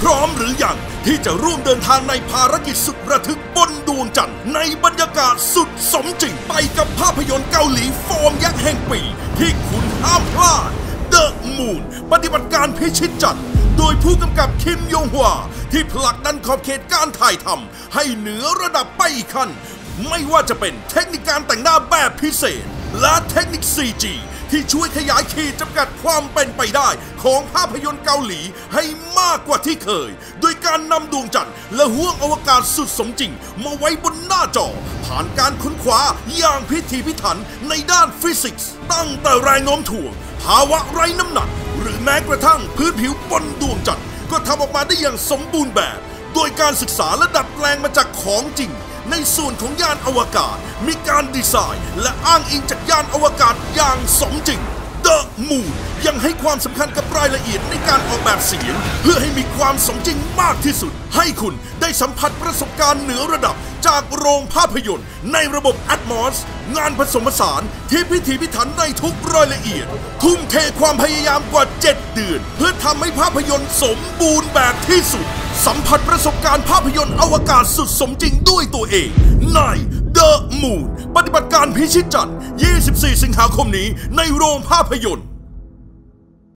พร้อมหรือยังที่จะร่วมเดินทางในภารกิจสุดระทึกบนดวงจันทร์ในบรรยากาศสุดสมจริงไปกับภาพยนตร์เกาหลีฟอร์มยักษ์แห่งปี ที่คุณห้ามพลาด The Moon ปฏิบัติการพิชิตจันทร์โดยผู้กำกับคิมยงฮวาที่ผลักดันขอบเขตการถ่ายทำให้เหนือระดับไปอีกขั้น ไม่ว่าจะเป็นเทคนิคการแต่งหน้าแบบพิเศษ และเทคนิค CG ที่ช่วยขยายขีดจำกัดความเป็นไปได้ ของภาพยนตร์เกาหลีให้มากกว่าที่เคย โดยการนำดวงจันทร์และห้วงอวกาศสุดสมจริง มาไว้บนหน้าจอ ผ่านการค้นคว้าอย่างพิถีพิถันในด้านฟิสิกส์ ตั้งแต่แรงโน้มถ่วง ภาวะไร้น้ำหนัก หรือแม้กระทั่งพื้นผิวบนดวงจันทร์ก็ทำออกมาได้อย่างสมบูรณ์แบบ โดยการศึกษาและดัดแปลงมาจากของจริง ในส่วนของยานอวกาศ มีการดีไซน์ และอ้างอิงจากยานอวกาศอย่างสมจริง The Moon ยังให้ความสำคัญกับรายละเอียดในการออกแบบเสียง เพื่อให้มีความสมจริงมากที่สุด ให้คุณได้สัมผัสประสบการณ์เหนือระดับจากโรงภาพยนตร์ ในระบบ Atmos งานผสมผสานที่พิถีพิถันในทุกรายละเอียด ทุ่มเทความพยายามกว่า 7 เดือน เพื่อทำให้ภาพยนตร์สมบูรณ์แบบที่สุด สัมผัสประสบการณ์ภาพยนตร์อวกาศสุดสมจริงด้วยตัวเอง ใน The Moon ปฏิบัติการพิชิตจันทร์ 24 สิงหาคมนี้ในโรงภาพยนตร์